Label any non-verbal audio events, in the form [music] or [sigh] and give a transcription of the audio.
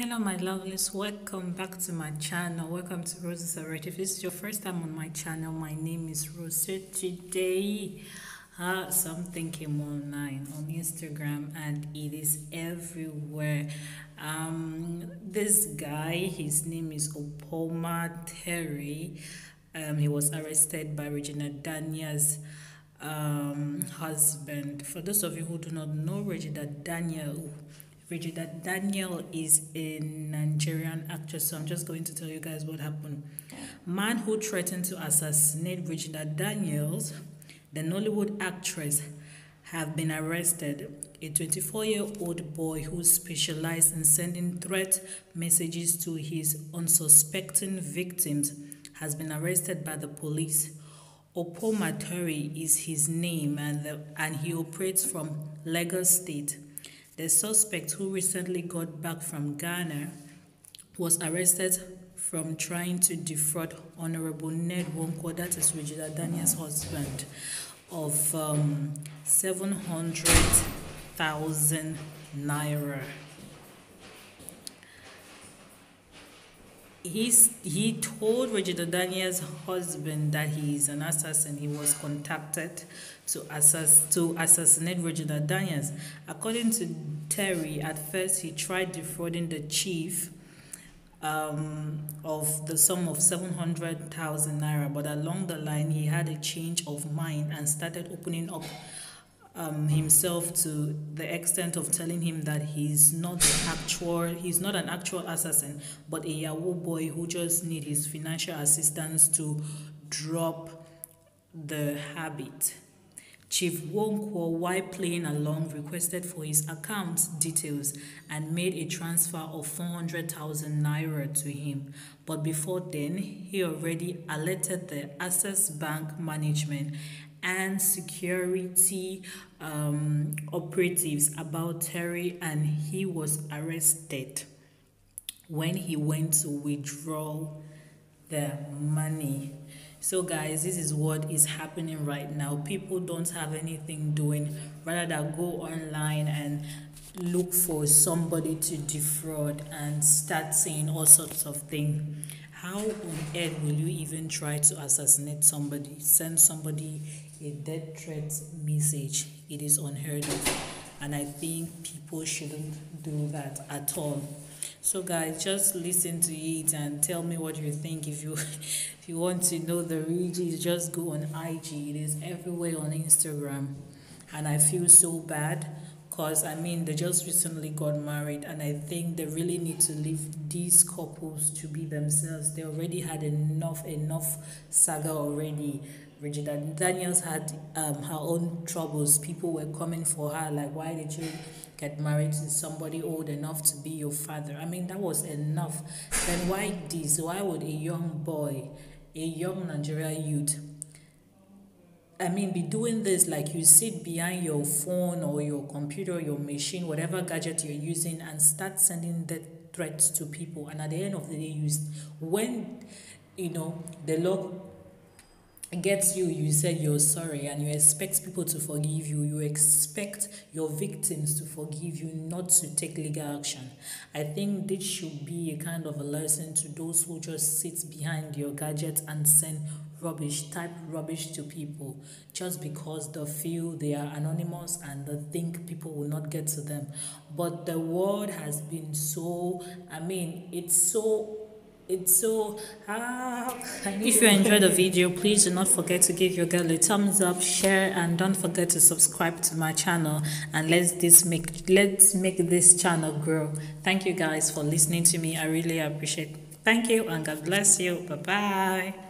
Hello my lovelies, welcome back to my channel. Welcome to Roses Are Red. If this is your first time on my channel, my name is Rose. Today uh, something came online on Instagram and it is everywhere. Um, this guy, his name is Opama Terry. Um, he was arrested by Regina Daniels um, husband. For those of you who do not know Regina Daniel, Regina Daniel is a Nigerian actress, so I'm just going to tell you guys what happened. Man who threatened to assassinate Regina Daniels, the Nollywood actress, have been arrested. A 24-year-old boy who specialized in sending threat messages to his unsuspecting victims has been arrested by the police. Opama Terry is his name and, the, and he operates from Lagos State. The suspect, who recently got back from Ghana, was arrested from trying to defraud Honorable Ned Nwoko, that is Regina Daniel's husband, of um, 700,000 naira. He's, he told Regina Daniel's husband that he is an assassin. He was contacted to, assass to assassinate Regina Daniels. According to Terry, at first he tried defrauding the chief um, of the sum of 700,000 naira, but along the line he had a change of mind and started opening up um, himself to the extent of telling him that he's not actual, he's not an actual assassin, but a Yahoo boy who just need his financial assistance to drop the habit. Chief Nwoko, while playing along, requested for his account details and made a transfer of 400,000 naira to him. But before then, he already alerted the Access Bank management and security um, operatives about Terry, and he was arrested when he went to withdraw the money. So, guys, this is what is happening right now. People don't have anything doing, rather than go online and look for somebody to defraud and start saying all sorts of things. How on earth will you even try to assassinate somebody, send somebody a death threat message? It is unheard of, and I think people shouldn't do that at all. So guys, just listen to it and tell me what you think. If you [laughs] if you want to know the regions, just go on IG. It is everywhere on Instagram. And I feel so bad because I mean they just recently got married and I think they really need to leave these couples to be themselves. They already had enough enough saga already. Regina Daniels had um, her own troubles. People were coming for her like why did you get married to somebody old enough to be your father. I mean, that was enough. Then why this? Why would a young boy, a young Nigerian youth, I mean, be doing this like you sit behind your phone or your computer, your machine, whatever gadget you're using, and start sending death threats to people. And at the end of the day, you when you know the law gets you you said you're sorry and you expect people to forgive you. You expect your victims to forgive you not to take legal action. I think this should be a kind of a lesson to those who just sit behind your gadget and send rubbish type rubbish to people just because they feel they are anonymous and they think people will not get to them. But the world has been so i mean it's so it's so ah, if you enjoyed the video please do not forget to give your girl a thumbs up share and don't forget to subscribe to my channel and let's this make let's make this channel grow. Thank you guys for listening to me. I really appreciate thank you and god bless you. Bye bye